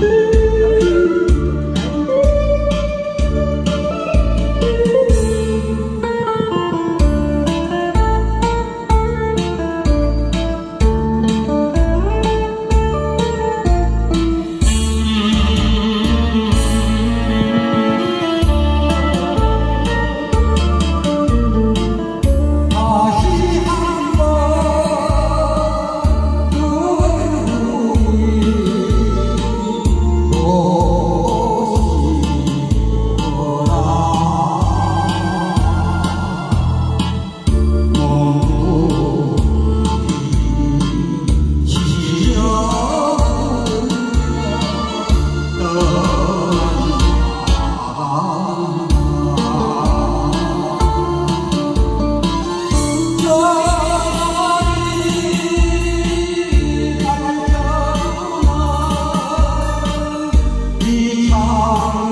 Bye. Oh.